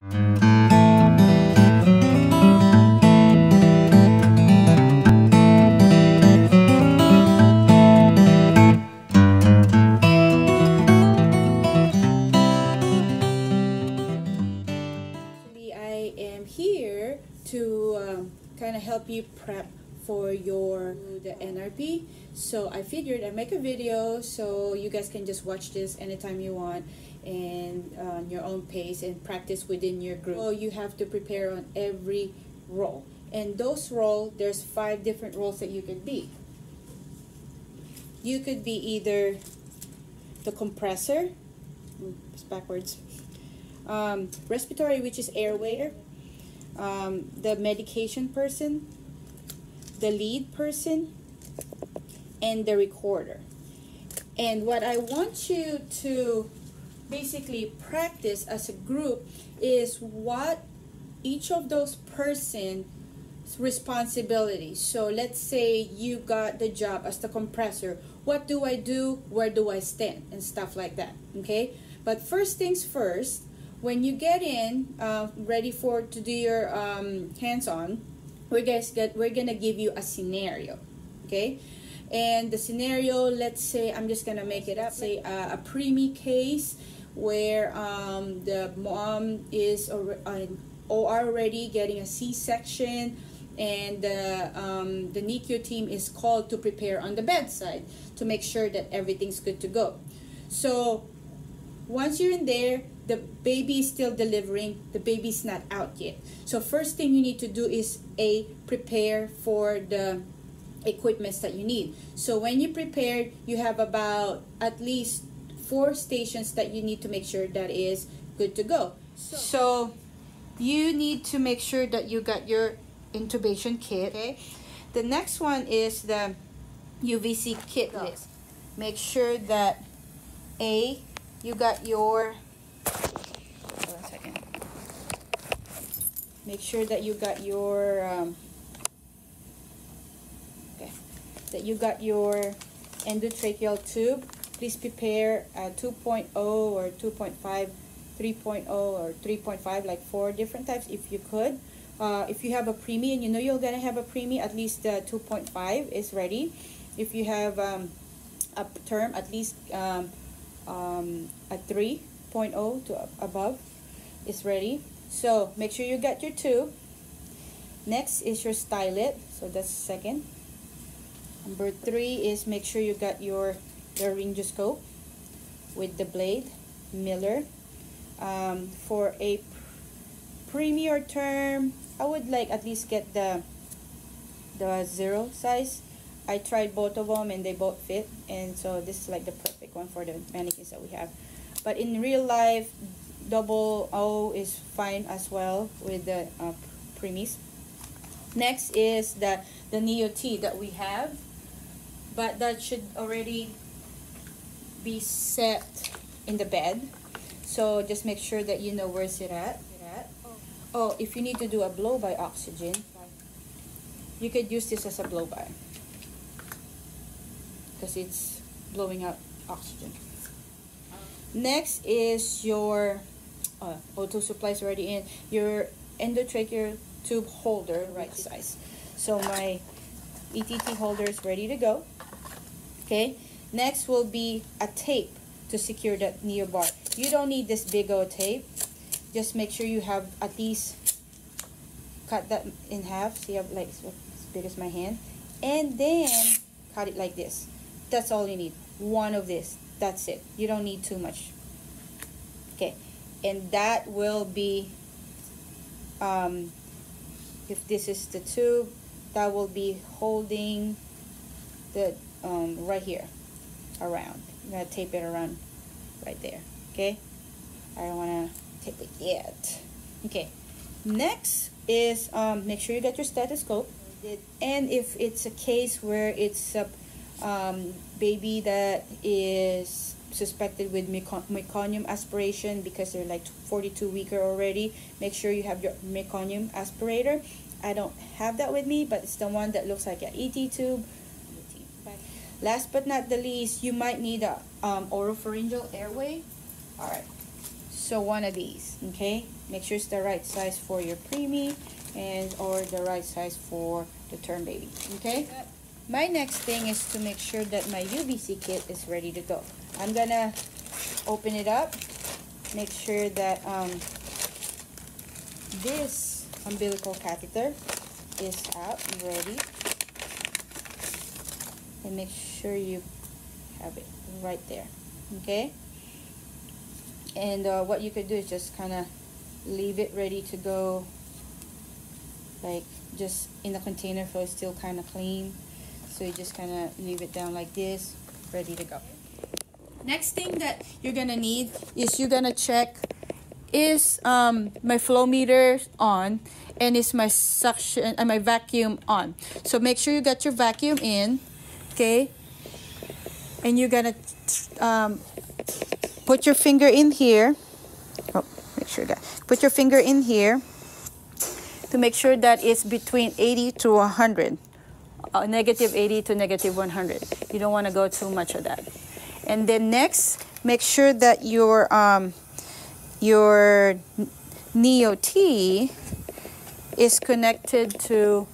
I here to um, kind of help you prep for your the NRP. So I figured I'd make a video so you guys can just watch this anytime you want and on your own pace and practice within your group. So you have to prepare on every role. And those role, there's five different roles that you could be. You could be either the compressor, it's backwards, um, respiratory, which is airway, um, the medication person, the lead person, and the recorder. And what I want you to basically practice as a group is what each of those persons responsibility. So let's say you got the job as the compressor. What do I do? Where do I stand? And stuff like that. Okay. But first things first, when you get in, uh, ready for to do your um, hands-on, we're guys get we're gonna give you a scenario. Okay. And the scenario, let's say I'm just gonna make it up. Say uh, a preemie case where um, the mom is already getting a C-section and the, um, the NICU team is called to prepare on the bedside to make sure that everything's good to go. So once you're in there, the baby is still delivering, the baby's not out yet. So first thing you need to do is a prepare for the equipments that you need. So when you prepare, you have about at least four stations that you need to make sure that is good to go. So, so you need to make sure that you got your intubation kit. Okay. The next one is the UVC kit list. Make sure that A, you got your hold on a second. Make sure that you got your um, okay, that you got your endotracheal tube. Please prepare a 2.0 or 2.5, 3.0 or 3.5, like four different types if you could. Uh, if you have a preemie and you know you're gonna have a preemie, at least the 2.5 is ready. If you have um, a term, at least um, um, a 3.0 to above is ready. So make sure you get your two. Next is your stylet. So that's second. Number three is make sure you got your laryngoscope with the blade, Miller. Um, for a premier term, I would like at least get the the zero size. I tried both of them and they both fit and so this is like the perfect one for the mannequins that we have. But in real life, double O is fine as well with the uh. Next is the, the Neo T that we have, but that should already be set in the bed. So just make sure that you know where's it at. Oh, if you need to do a blow-by oxygen, you could use this as a blow-by because it's blowing out oxygen. Next is your uh, O2 supplies already in your endotracheal tube holder, right size. So my ETT holder is ready to go. Okay. Next will be a tape to secure that neo bar. You don't need this big old tape. Just make sure you have at least cut that in half. See how like as big as my hand, and then cut it like this. That's all you need. One of this. That's it. You don't need too much. Okay. And that will be, um, if this is the tube, that will be holding the, um, right here, around. I'm going to tape it around right there. Okay. I don't want to tape it yet. Okay. Next is, um, make sure you get your stethoscope. And if it's a case where it's a um, baby that is suspected with meconium aspiration because they're like 42 weeker already make sure you have your meconium aspirator I don't have that with me but it's the one that looks like an ET tube last but not the least you might need a um, oropharyngeal airway all right So one of these, okay? Make sure it's the right size for your preemie and or the right size for the term baby, okay? My next thing is to make sure that my UVC kit is ready to go. I'm gonna open it up, make sure that um, this umbilical catheter is out and ready. And make sure you have it right there, okay? And uh, what you could do is just kind of leave it ready to go like just in the container so it's still kind of clean. So you just kind of leave it down like this ready to go. Next thing that you're gonna need is you're gonna check is um, my flow meter on and is my suction and uh, my vacuum on. So make sure you got your vacuum in okay and you're gonna um, put your finger in here. Oh make sure that put your finger in here to make sure that it's between 80 to 100 uh, negative 80 to negative 100 you don't want to go too much of that. And then next make sure that your um, your Neo-T is connected to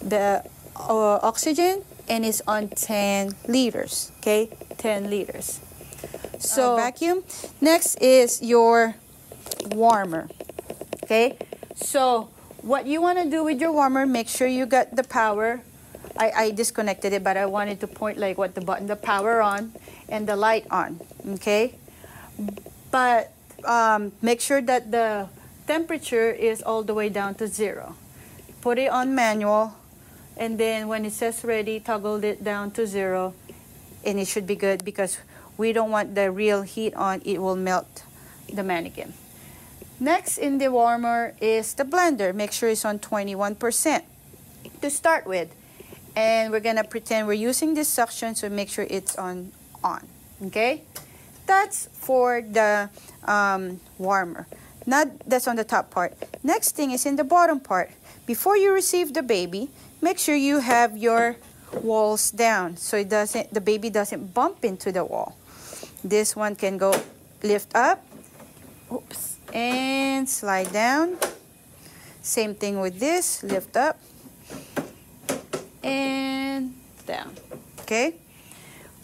the uh, oxygen and it's on 10 liters okay 10 liters so uh, vacuum next is your warmer okay so what you want to do with your warmer, make sure you got the power. I, I disconnected it, but I wanted to point like what the button, the power on and the light on, okay? But um, make sure that the temperature is all the way down to zero. Put it on manual, and then when it says ready, toggle it down to zero, and it should be good because we don't want the real heat on, it will melt the mannequin. Next in the warmer is the blender. Make sure it's on 21% to start with. And we're gonna pretend we're using this suction, so make sure it's on on. Okay? That's for the um, warmer. Not that's on the top part. Next thing is in the bottom part. Before you receive the baby, make sure you have your walls down so it doesn't the baby doesn't bump into the wall. This one can go lift up. Oops and slide down same thing with this lift up and down okay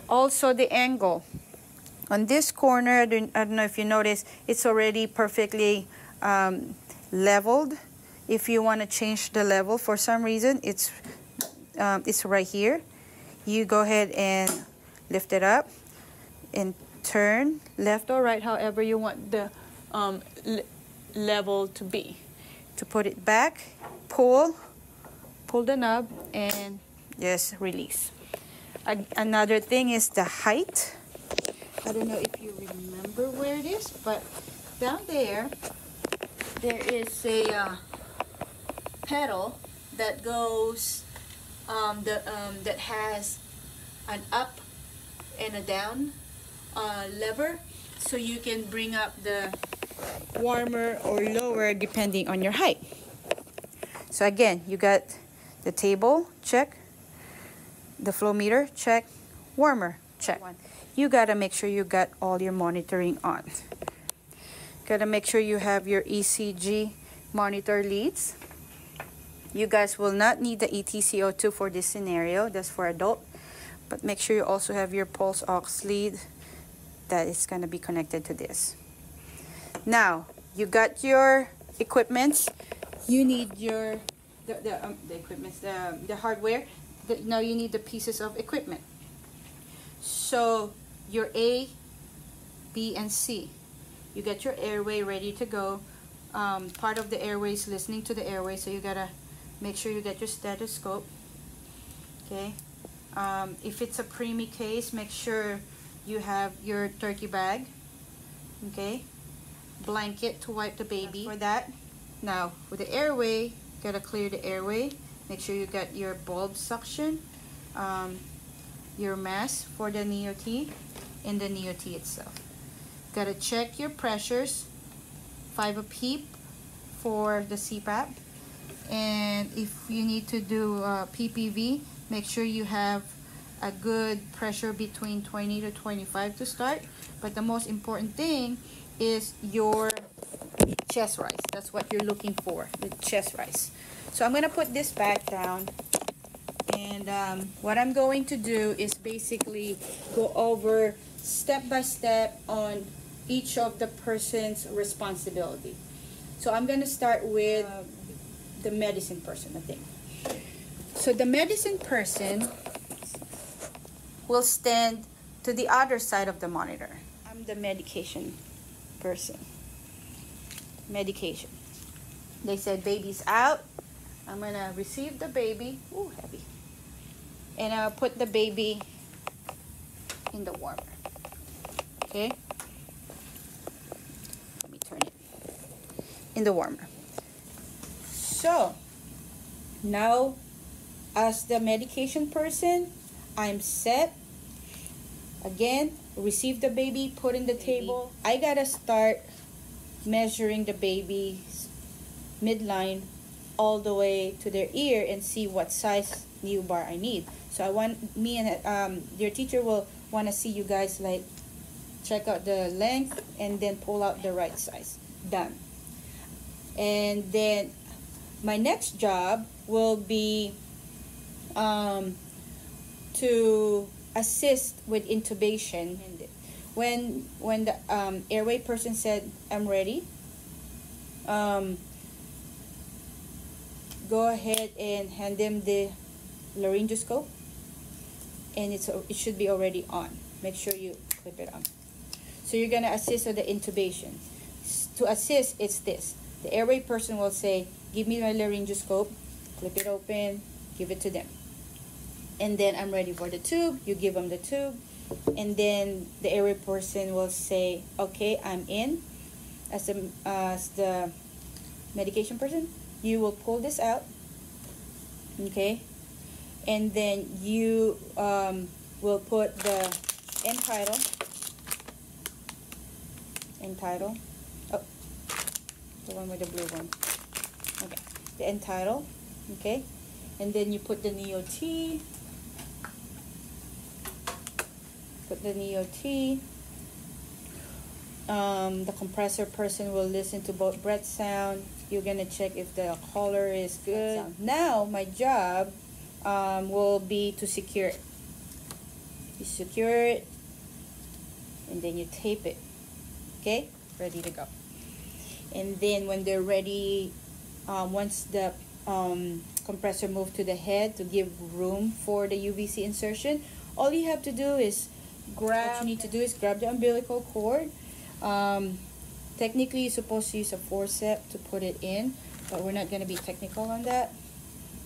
also the angle on this corner I don't, I don't know if you notice it's already perfectly um, leveled if you want to change the level for some reason it's um, it's right here you go ahead and lift it up and turn left or right however you want the um, level to be. To put it back, pull, pull the knob, and just release. another thing is the height. I don't know if you remember where it is, but down there, there is a uh, pedal that goes, um, the, um, that has an up and a down uh, lever so you can bring up the warmer or lower depending on your height. So again, you got the table, check. The flow meter, check. Warmer, check. You gotta make sure you got all your monitoring on. Gotta make sure you have your ECG monitor leads. You guys will not need the ETCO2 for this scenario, that's for adult. But make sure you also have your pulse ox lead that is gonna be connected to this. Now, you got your equipment. You need your the the, um, the equipment, the the hardware. The, now you need the pieces of equipment. So your A, B, and C. You got your airway ready to go. Um, part of the airway is listening to the airway, so you gotta make sure you get your stethoscope. Okay. Um, if it's a preemie case, make sure you have your turkey bag. Okay blanket to wipe the baby for that. Now, with the airway, gotta clear the airway. Make sure you got your bulb suction, um, your mask for the Neo-T, and the Neo-T itself. Gotta check your pressures, 5 a peep for the CPAP. And if you need to do uh, PPV, make sure you have a good pressure between 20 to 25 to start. But the most important thing is your chest rise. That's what you're looking for, the chest rise. So I'm going to put this back down. And um, what I'm going to do is basically go over step by step on each of the person's responsibility. So I'm going to start with uh, the medicine person, I think. So the medicine person will stand to the other side of the monitor. I'm the medication person. Medication. They said baby's out. I'm gonna receive the baby. Ooh, heavy. And I'll put the baby in the warmer. Okay? Let me turn it in the warmer. So, now as the medication person, I'm set. Again, receive the baby, put in the baby. table. I gotta start measuring the baby's midline all the way to their ear and see what size neo bar I need. So I want me and um, your teacher will want to see you guys like check out the length and then pull out the right size. Done. And then my next job will be um, to assist with intubation. When when the um, airway person said, "I'm ready," um, go ahead and hand them the laryngoscope, and it's it should be already on. Make sure you clip it on. So you're gonna assist with the intubation. To assist, it's this. The airway person will say, "Give me my laryngoscope," clip it open, give it to them and then I'm ready for the tube. You give them the tube, and then the airway person will say, "Okay, I'm in." As the as the medication person, you will pull this out. Okay, and then you um, will put the end tidal. End tidal. Oh, the one with the blue one. Okay, the end tidal. Okay, and then you put the NEOT put the NEOT. Um, the compressor person will listen to both breath sound. You're gonna check if the color is good. Now my job um, will be to secure it. You secure it and then you tape it. Okay, ready to go. And then when they're ready, um, once the um, compressor move to the head to give room for the UVC insertion, all you have to do is grab, what you need to do is grab the umbilical cord. Um, technically, you're supposed to use a forceps to put it in, but we're not going to be technical on that.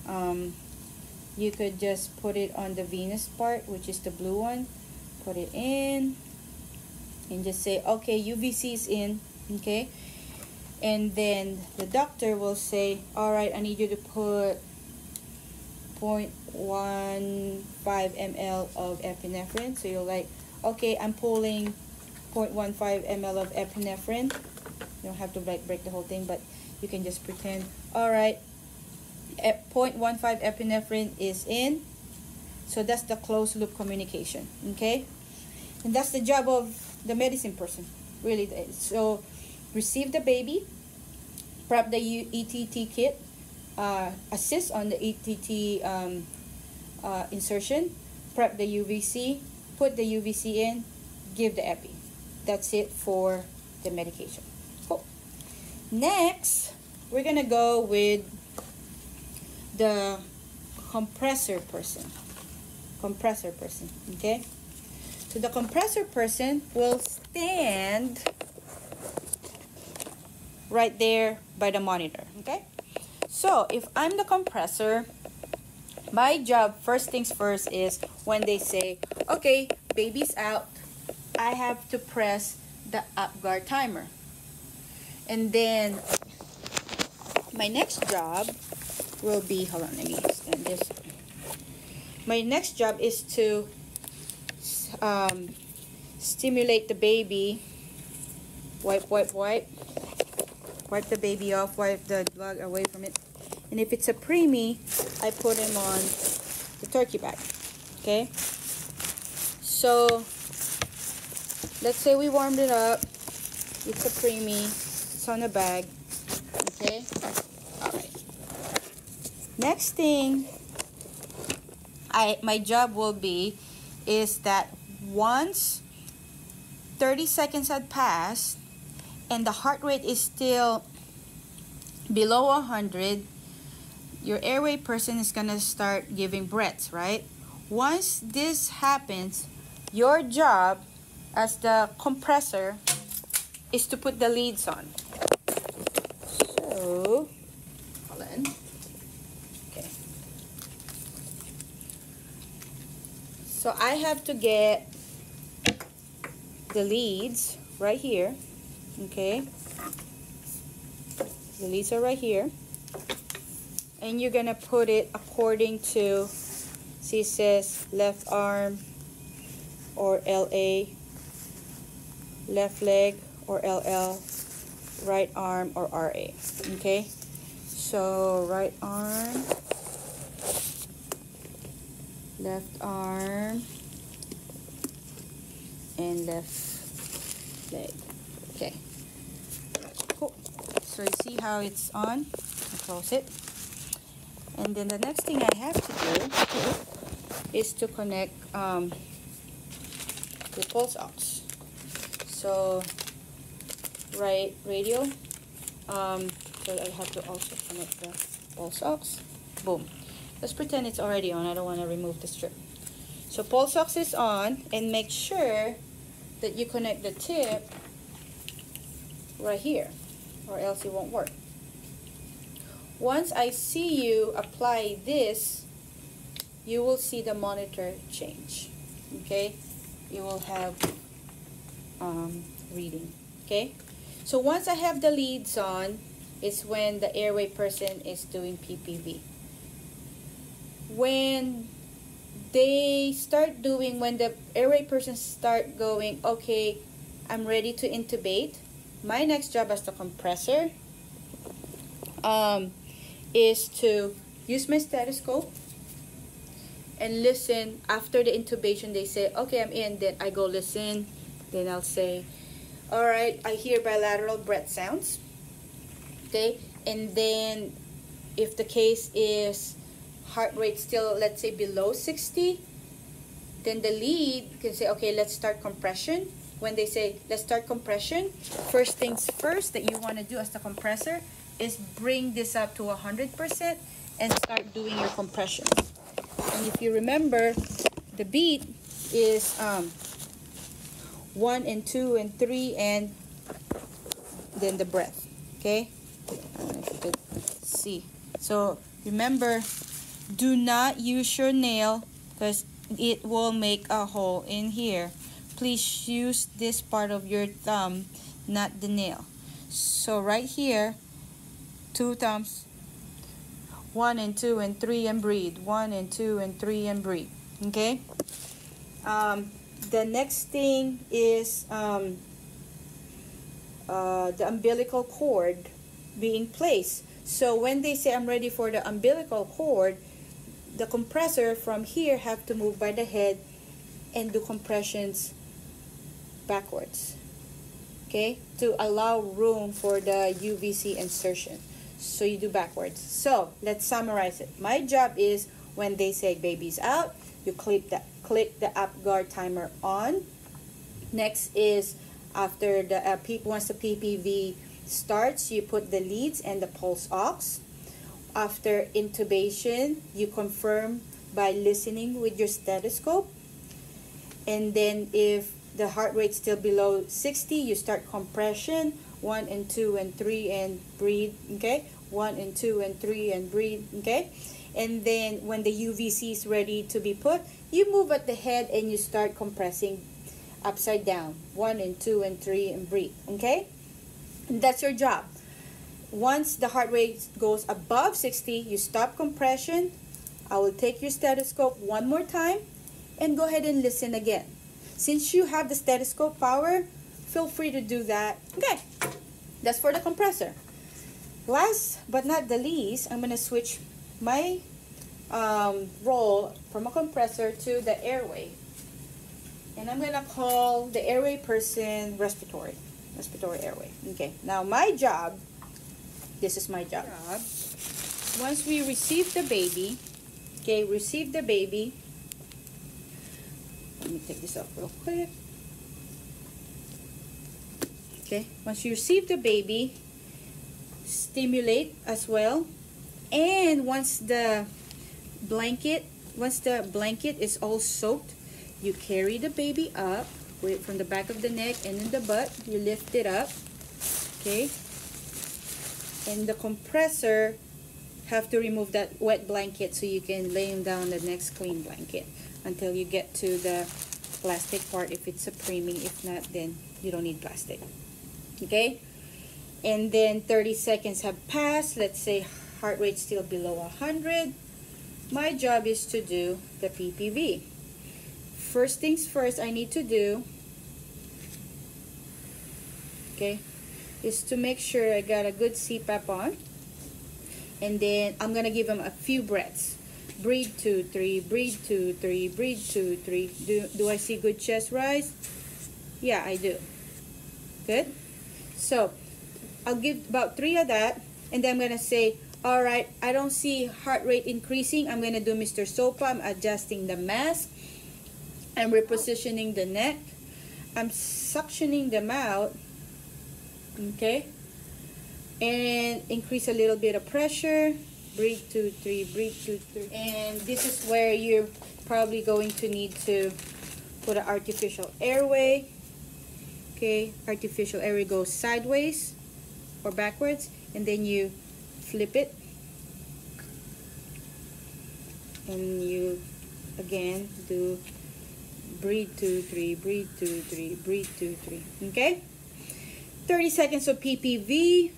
Um, you could just put it on the venous part, which is the blue one. Put it in and just say, okay, UVC is in, okay? And then the doctor will say, all right, I need you to put 0.15 ml of epinephrine. So you're like, okay, I'm pulling 0.15 ml of epinephrine. You don't have to like break the whole thing, but you can just pretend. All right, 0.15 epinephrine is in. So that's the closed loop communication, okay? And that's the job of the medicine person, really. So receive the baby, prep the ETT kit, uh, assist on the ETT um, uh, insertion, prep the UVC, put the UVC in, give the epi. That's it for the medication. Cool. Next, we're gonna go with the compressor person. Compressor person, okay? So the compressor person will stand right there by the monitor, okay? So if I'm the compressor, my job, first things first, is when they say, okay, baby's out, I have to press the Apgar timer. And then my next job will be, hold on, let me extend this. My next job is to um, stimulate the baby, wipe, wipe, wipe, wipe the baby off, wipe the blood away from it. And if it's a preemie, I put him on the turkey bag. Okay? So, let's say we warmed it up. It's a preemie. It's on a bag. Okay? Alright. Next thing I my job will be is that once 30 seconds had passed and the heart rate is still below 100 your airway person is going to start giving breaths right? Once this happens your job as the compressor is to put the leads on. So hold on. Okay. So I have to get the leads right here okay. The leads are right here. And you're gonna put it according to see it says left arm or LA left leg or LL right arm or RA okay? So right arm left arm and left leg so you see how it's on? I close it. And then the next thing I have to do is to connect um, the pulse ox. So right radio um, so I have to also connect the pulse ox. Boom. Let's pretend it's already on. I don't want to remove the strip. So pulse ox is on and make sure that you connect the tip right here or else it won't work. Once I see you apply this, you will see the monitor change. Okay? You will have um, reading. Okay? So once I have the leads on, is when the airway person is doing PPV. When they start doing when the airway person start going okay i'm ready to intubate my next job as the compressor um, is to use my stethoscope and listen. After the intubation they say okay i'm in. Then i go listen. Then i'll say all right i hear bilateral breath sounds. Okay? And then if the case is heart rate still, let's say, below 60, then the lead can say, okay, let's start compression. When they say, let's start compression, first things first that you want to do as the compressor is bring this up to 100% and start doing your compression. And if you remember, the beat is um, 1 and 2 and 3 and then the breath. Okay? See. So remember, do not use your nail because it will make a hole in here please use this part of your thumb not the nail. So right here two thumbs. One and two and three and breathe. One and two and three and breathe. Okay? Um, the next thing is um, uh, the umbilical cord being placed. So when they say I'm ready for the umbilical cord the compressor from here have to move by the head and do compressions backwards okay to allow room for the UVC insertion. So you do backwards. So let's summarize it. My job is when they say baby's out you click the click the Apgar timer on. Next is after the uh, once the PPV starts you put the leads and the pulse ox. After intubation, you confirm by listening with your stethoscope. And then if the heart rate still below 60, you start compression, 1 and 2 and 3 and breathe, okay? 1 and 2 and 3 and breathe, okay? And then when the UVC is ready to be put, you move at the head and you start compressing upside down. 1 and 2 and 3 and breathe, okay? And that's your job. Once the heart rate goes above 60, you stop compression. I will take your stethoscope one more time and go ahead and listen again. Since you have the stethoscope power, feel free to do that. Okay, that's for the compressor. Last but not the least, I'm going to switch my um, role from a compressor to the airway. And I'm going to call the airway person respiratory. respiratory airway. Okay, now my job, this is my job. Once we receive the baby, okay, receive the baby. Let me take this off real quick. Okay, once you receive the baby, stimulate as well. And once the blanket, once the blanket is all soaked, you carry the baby up with from the back of the neck and in the butt. You lift it up. Okay. And the compressor have to remove that wet blanket so you can lay him down the next clean blanket until you get to the plastic part. If it's a preemie. If not, then you don't need plastic. Okay? And then 30 seconds have passed. Let's say heart rate still below 100 my job is to do the PPV first things first I need to do okay is to make sure I got a good CPAP on. And then I'm gonna give him a few breaths breathe two three breathe two three breathe two three do, do I see good chest rise yeah I do good so I'll give about three of that and then I'm going to say, all right, I don't see heart rate increasing. I'm going to do MR. SOPA. I'm adjusting the mask. I'm repositioning the neck. I'm suctioning them out. Okay. And increase a little bit of pressure. Breathe, two, three, breathe, two, three. And this is where you're probably going to need to put an artificial airway. Okay artificial airway goes sideways or backwards and then you flip it. And you again do breathe two three breathe two three breathe two three. Okay? 30 seconds of ppv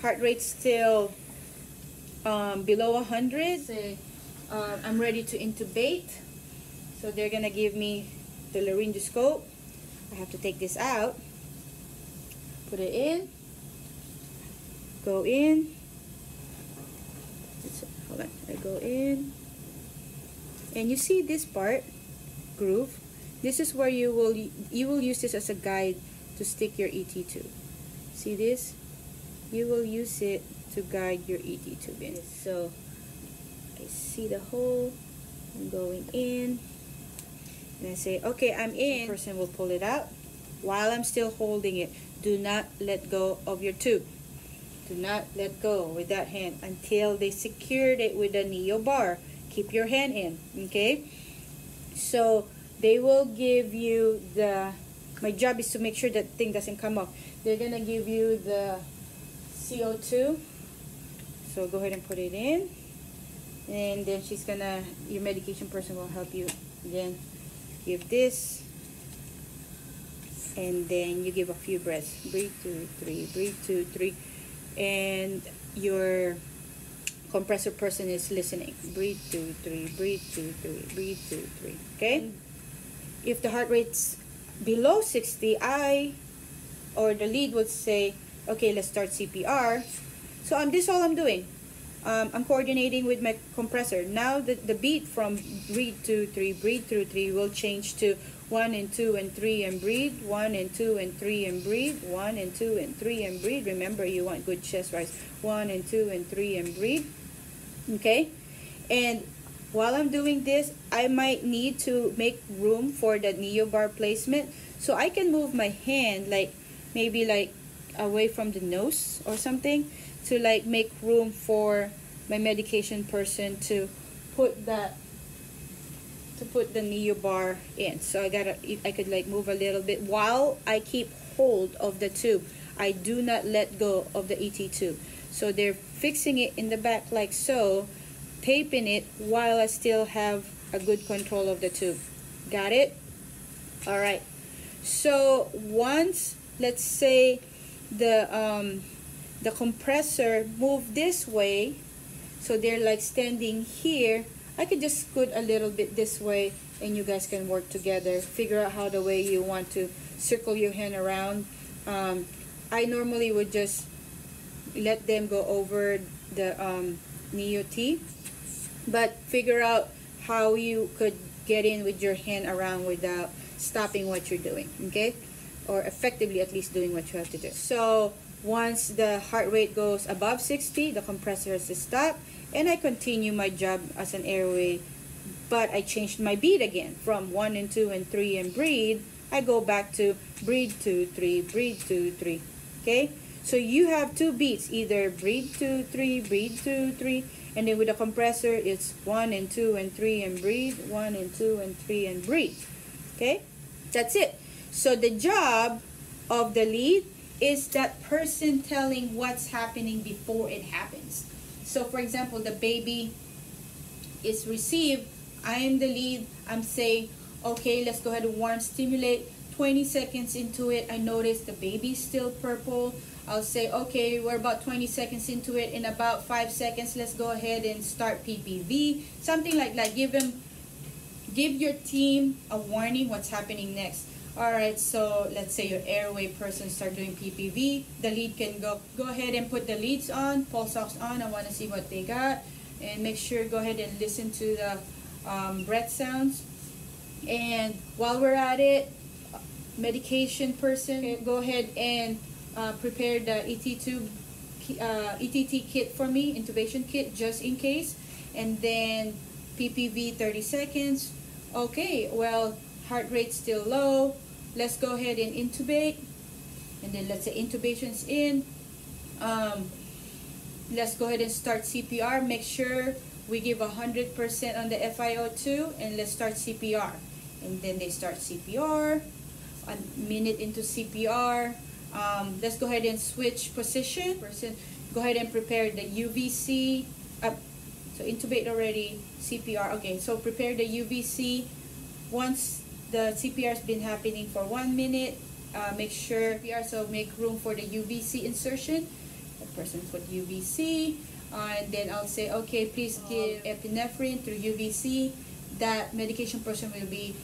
heart rate still um, below 100 say uh, i'm ready to intubate. So they're gonna give me the laryngoscope. I have to take this out. Put it in. Go in. Hold on I go in. And you see this part groove? This is where you will you will use this as a guide to stick your ET tube see this? You will use it to guide your ET tube in so I see the hole I'm going in and I say, okay, I'm in. The person will pull it out while I'm still holding it. Do not let go of your tube. Do not let go with that hand until they secured it with a neo bar. Keep your hand in, okay? So they will give you the, my job is to make sure that thing doesn't come off. They're gonna give you the CO2. So go ahead and put it in. And then she's gonna, your medication person will help you again give this. And then you give a few breaths. Breathe two three breathe two three. And your compressor person is listening. Breathe two three breathe two three breathe two three okay? Mm-hmm. If the heart rate's below 60 i or the lead would say okay let's start cpr so i'm this all i'm doing um, I'm coordinating with my compressor. Now the, the beat from breathe two, three, breathe through three will change to one and two and three and breathe, one and two and three and breathe, one and two and three and breathe. Remember, you want good chest rise. One and two and three and breathe. Okay? And while I'm doing this, I might need to make room for the neo bar placement. So I can move my hand like maybe like away from the nose or something to like make room for my medication person to put that to put the neo bar in. So I gotta I could like move a little bit while I keep hold of the tube. I do not let go of the ET tube. So they're fixing it in the back like so taping it while I still have a good control of the tube. Got it? All right. So once let's say the um, the compressor move this way so they're like standing here. I could just scoot a little bit this way and you guys can work together. Figure out how the way you want to circle your hand around. Um, I normally would just let them go over the um, Neo T but figure out how you could get in with your hand around without stopping what you're doing okay or effectively at least doing what you have to do. So once the heart rate goes above 60, the compressor has to stop and I continue my job as an airway but I changed my beat again from 1 and 2 and 3 and breathe. I go back to breathe 2, 3, breathe 2, 3. Okay? So you have two beats, either breathe 2, 3, breathe 2, 3, and then with the compressor, it's 1 and 2 and 3 and breathe, 1 and 2 and 3 and breathe. Okay? That's it. So the job of the lead is that person telling what's happening before it happens. So for example, the baby is received. I am the lead. I'm saying, okay, let's go ahead and warm stimulate. 20 seconds into it, I notice the baby's still purple. I'll say, okay, we're about 20 seconds into it. In about five seconds, let's go ahead and start PPV. Something like that. Give them, give your team a warning what's happening next. All right, so let's say your airway person start doing PPV. The lead can go, go ahead and put the leads on, pulse ox on. I want to see what they got. And make sure, go ahead and listen to the um, breath sounds. And while we're at it, medication person, go ahead and uh, prepare the ET tube, uh, ETT kit for me, intubation kit, just in case. And then PPV 30 seconds. Okay, well, heart rate still low let's go ahead and intubate. And then let's say intubation's in. Um, let's go ahead and start CPR make sure we give 100% on the FiO2 and let's start CPR and then they start CPR a minute into CPR um, let's go ahead and switch position. Go ahead and prepare the UVC so intubate already. CPR okay. So prepare the UVC once the CPR has been happening for one minute. Uh, make sure CPR, so make room for the UVC insertion. The person put UVC, uh, and then I'll say, okay, please give epinephrine through UVC. That medication person will be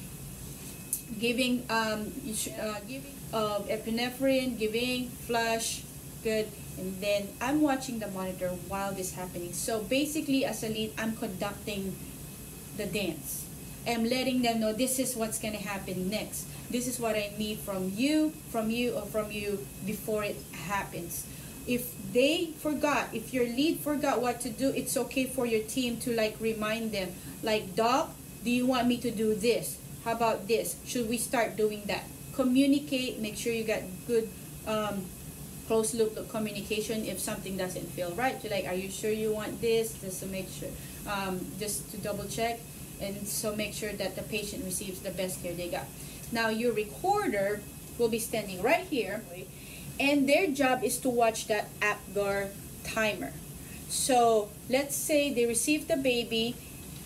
giving um, uh, giving uh, epinephrine, giving flush, good. And then I'm watching the monitor while this happening. So basically, as a lead, I'm conducting the dance am letting them know this is what's going to happen next. This is what I need from you, from you, or from you before it happens. If they forgot, if your lead forgot what to do, it's okay for your team to like remind them. Like, Doc, do you want me to do this? How about this? Should we start doing that? Communicate, make sure you got good um, close loop communication if something doesn't feel right. You're like, are you sure you want this? Just to make sure, um, just to double check and so make sure that the patient receives the best care they got. Now your recorder will be standing right here and their job is to watch that APGAR timer. So let's say they receive the baby,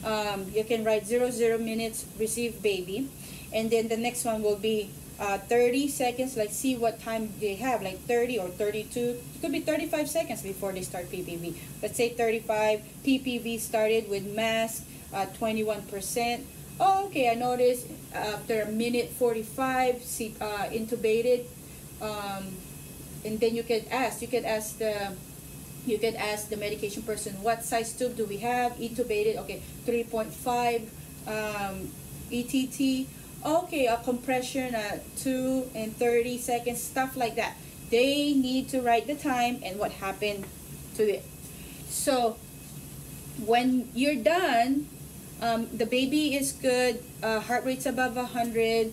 um, you can write 00 minutes receive baby and then the next one will be uh, 30 seconds like see what time they have like 30 or 32 it could be 35 seconds before they start PPV let's say 35 PPV started with mask uh, 21%. Oh, okay, I noticed after a minute 45, uh, intubated. Um, and then you could ask, you could ask the, you could ask the medication person, what size tube do we have? Intubated, okay, 3.5 um, ETT. Okay, a compression at 2 and 30 seconds, stuff like that. They need to write the time and what happened to it. So when you're done, um, the baby is good, uh, heart rate's above 100,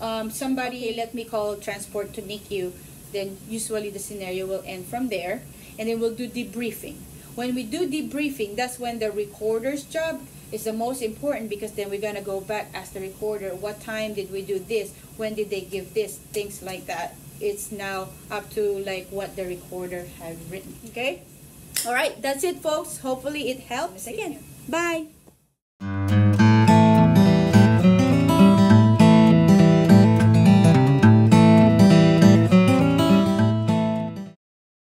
um, somebody okay, let me call transport to NICU, then usually the scenario will end from there, and then we'll do debriefing. When we do debriefing, that's when the recorder's job is the most important because then we're going to go back, ask the recorder, what time did we do this? When did they give this? Things like that. It's now up to like what the recorder has written. Okay? All right, that's it, folks. Hopefully it helps. Again, bye.